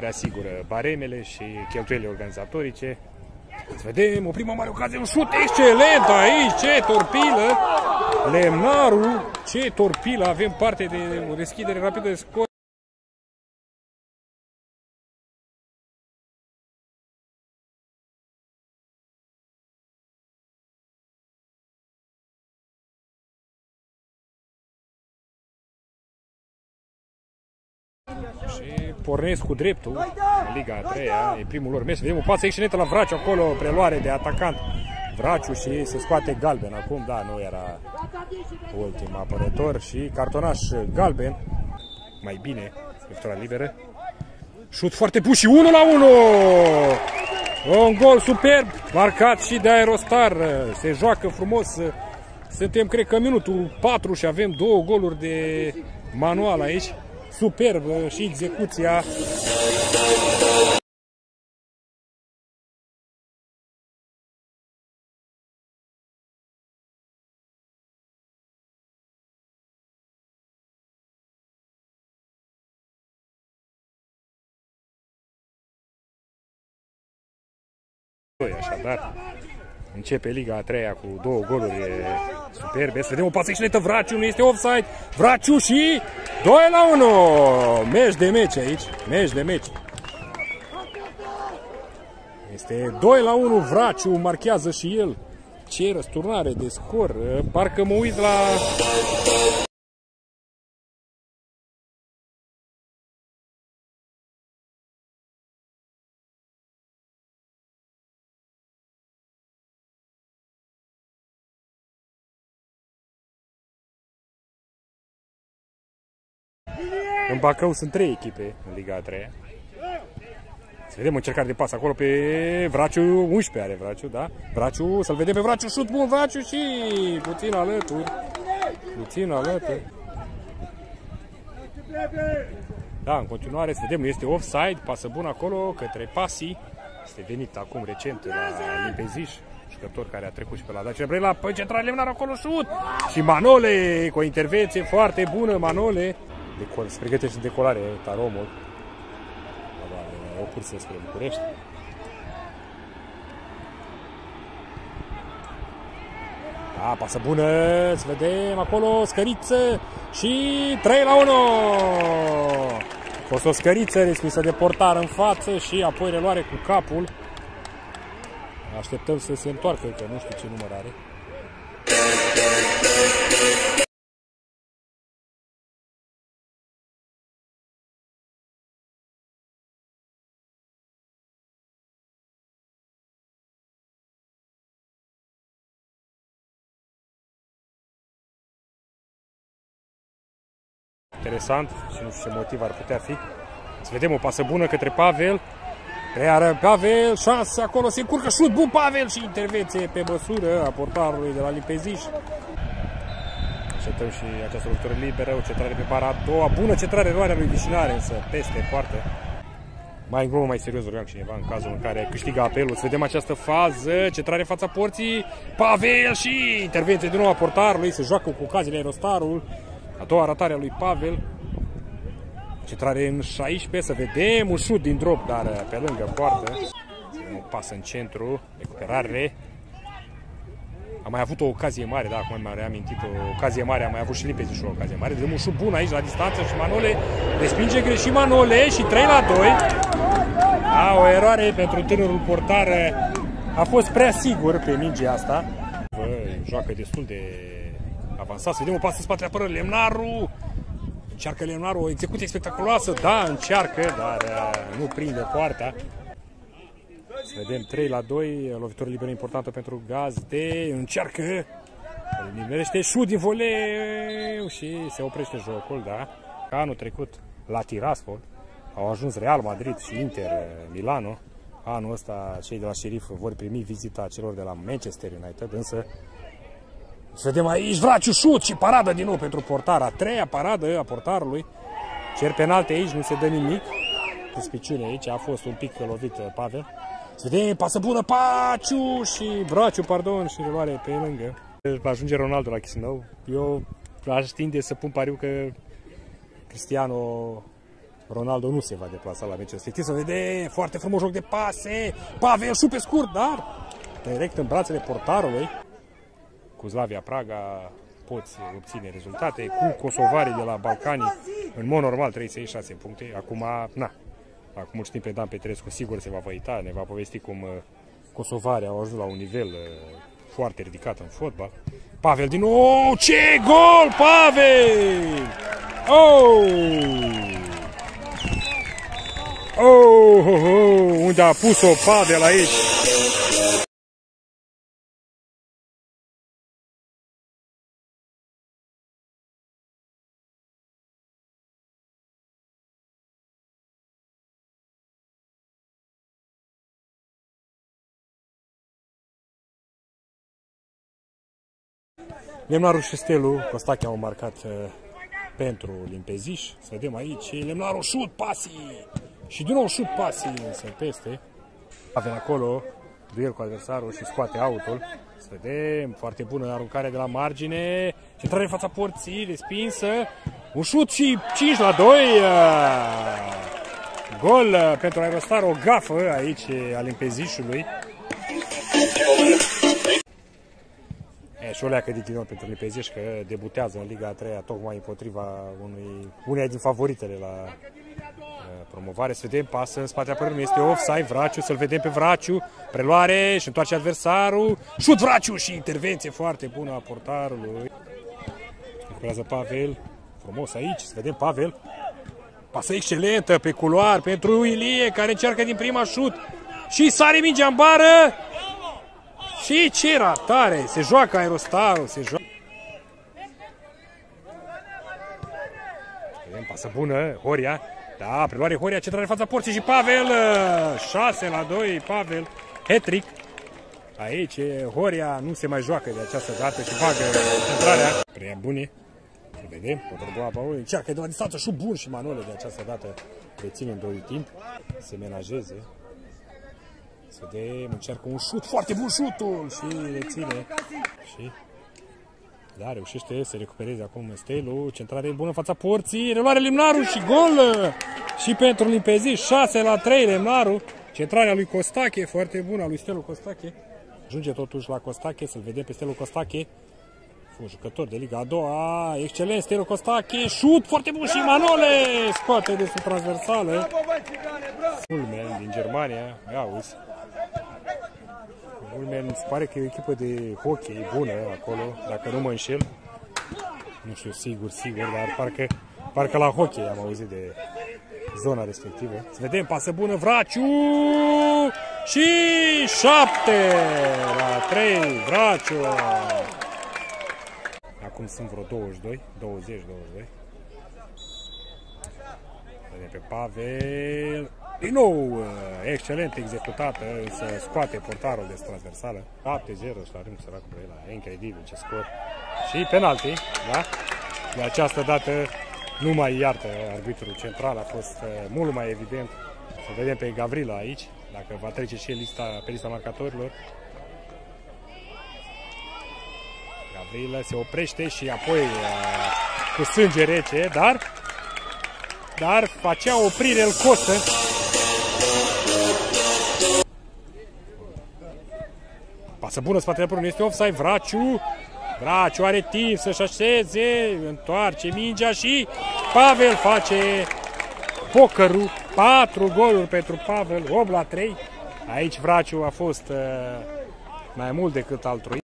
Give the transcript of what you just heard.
care asigură baremele și cheltuielile organizatorice. Să vedem, o prima mare ocazie, un șut excelent aici, ce torpilă! Lemnaru, ce torpilă, avem parte de o deschidere rapidă de scor. Și pornesc cu dreptul în Liga a 3 -a. e primul lor meci. Vedem o pasă excelentă la Vraciu acolo, preluare de atacant. Vraciu și se scoate galben acum, da, nu era ultim apărător și cartonaș galben. Mai bine, victoria liberă. Șut foarte bun și 1 la 1! Un gol superb, marcat și de Aerostar. Se joacă frumos. Suntem, cred că, minutul 4 și avem două goluri de manual aici superb și execuția. Așadar, Începe Liga a treia cu două goluri superbe. Să vedem o pasă excelentă. Vraciu nu este offside. Vraciu și 2 la 1. Meci de meci aici. Meci de meci. Este 2 la 1. Vraciu marchează și el. Ce răsturnare de scor. Parcă mă uit la În Bacău sunt trei echipe în Liga a 3 Să vedem încercare de pas acolo pe Vraciu, 11 are Vraciu, da? Vraciu, să-l vedem pe Vraciu, șut bun Vraciu și puțin alături. Puțin alături. Da, în continuare, să vedem, este offside, pasă bun acolo către Pasi. Este venit acum recent la Limpeziș, jucător care a trecut și pe la Dacia Brela, pe central Lemnar acolo șut și Manole cu o intervenție foarte bună, Manole decol, se pregătește decolare taromul. O cursă spre București. Da, pasă bună, să vedem acolo, scăriță și 3 la 1! A fost o scăriță respinsă de portar în față și apoi reluare cu capul. Așteptăm să se întoarcă, că nu știu ce număr are. Interesant și nu știu ce motiv ar putea fi. Să vedem o pasă bună către Pavel. Iar Pavel, șansă acolo, se încurcă șut bun Pavel și intervenție pe măsură a portarului de la Lipeziș. Așteptăm și această lovitură liberă, o centrare pe bara a doua, bună centrare roarea lui Vișinare, însă peste poartă. Mai în glumă, mai serios vorbeam cineva în cazul în care câștigă apelul. Să vedem această fază, centrare fața porții, Pavel și intervenție din nou a portarului, se joacă cu ocaziile Aerostarul. A doua ratare a lui Pavel. Centrare în 16, să vedem un șut din drop, dar pe lângă poartă. Un pas în centru, recuperare. A mai avut o ocazie mare, da, acum mi-am reamintit o ocazie mare, a mai avut și Limpezi și o ocazie mare. Vedem un șut bun aici la distanță și Manole respinge greșit Manole și 3 la 2. Da, o eroare pentru tânărul portar. A fost prea sigur pe mingea asta. Bă, joacă destul de avansat. Să vedem o pasă în spatele apărării. Lemnaru! Încearcă Lemnaru o execuție spectaculoasă. Da, încearcă, dar uh, nu prinde poarta. Să vedem 3 la 2. Lovitură liberă importantă pentru Gazde. Încearcă. Nimerește șut din voleu și se oprește jocul, da. Ca anul trecut la Tiraspol au ajuns Real Madrid și Inter uh, Milano. Anul ăsta cei de la Sheriff vor primi vizita celor de la Manchester United, însă să vedem aici Vraciu șut și paradă din nou pentru portar. A treia paradă a portarului. Cer penalte aici, nu se dă nimic. Suspiciune aici, a fost un pic lovit uh, Pavel. Să vedem, pasă bună, Paciu și Braciu, pardon, și reluare pe lângă. Va ajunge Ronaldo la Chisinau. Eu aș tinde să pun pariu că Cristiano Ronaldo nu se va deplasa la meciul respectiv. Să vede foarte frumos joc de pase. Pavel șut pe scurt, dar direct în brațele portarului. Cu Slavia Praga poți obține rezultate. Cu kosovarii de la Balcani, în mod normal, trebuie să iei 6 puncte. Acum, na, acum știm pe Dan Petrescu, sigur se va văita, ne va povesti cum uh, kosovarii au ajuns la un nivel uh, foarte ridicat în fotbal. Pavel din nou, ce gol, Pavel! Oh! Oh, oh, oh, unde a pus-o Pavel aici? Lemnarul și Stelu, Costache au marcat uh, pentru Limpeziș. Să vedem aici, Lemnarul șut, pasii! Și din nou șut pasii, însă peste. Avem acolo, duel cu adversarul și scoate autul. Să vedem, foarte bună aruncare de la margine. Centrare în fața porții, respinsă. Un șut și 5 la 2. Gol uh, pentru Aerostar, o gafă aici a Limpezișului. E, și o leacă de ghinot pentru Lipeziș că debutează în Liga a 3 tocmai împotriva unui, uneia din favoritele la uh, promovare. Să vedem, pasă în spatele apărării, este offside, Vraciu, să-l vedem pe Vraciu, preluare și întoarce adversarul, șut Vraciu și intervenție foarte bună a portarului. Recuperează Pavel, frumos aici, să vedem Pavel, pasă excelentă pe culoar pentru Ilie care încearcă din prima șut. Și sare mingea în bară, și ce ratare! Se joacă Aerostarul, se joacă. Vedem, pasă bună, Horia. Da, preluare Horia, centrare fața porții și Pavel. 6 la 2, Pavel. Hetrick. Aici Horia nu se mai joacă de această dată și bagă centrarea. Prea bune. Să vedem, Potrăboa Paul încearcă de la distanță și bun și Manole de această dată reține în doi timp. Se menajeze. Să vedem, încearcă un șut, foarte bun șutul și le ține. Și da, reușește să recupereze acum Stelu, centrare bună în fața porții, reluare Limnaru și gol! Și pentru Limpezi, 6 la 3 Limnaru, centrarea lui Costache, foarte bună a lui Stelu Costache. Ajunge totuși la Costache, să-l vedem pe Stelu Costache. Un jucător de Liga a doua, excelent, Stelu Costache, șut foarte bun și Manole scoate de sub transversală. Ulmen din Germania, ia uzi. Ulmen, îmi pare că e o echipă de hockey bună acolo, dacă nu mă înșel. Nu știu sigur, sigur, dar parcă, parcă la hockey am auzit de zona respectivă. Să vedem, pasă bună, Vraciu! Și 7 la 3, Vraciu! Acum sunt vreo 22, 20, 22. Vedem pe Pavel. Din nou, uh, excelent executată, să scoate portarul de transversală. 7-0 și la rând săracul la incredibil ce scor. Și penalti, da? De această dată nu mai iartă arbitrul central, a fost uh, mult mai evident. Să vedem pe Gavrila aici, dacă va trece și lista, pe lista marcatorilor. Gavrila se oprește și apoi uh, cu sânge rece, dar dar facea oprire îl costă Pasă bună spatele apărului, este offside, Vraciu. Vraciu are timp să-și așeze, întoarce mingea și Pavel face pokerul. 4 goluri pentru Pavel, 8 la 3. Aici Vraciu a fost uh, mai mult decât altruist.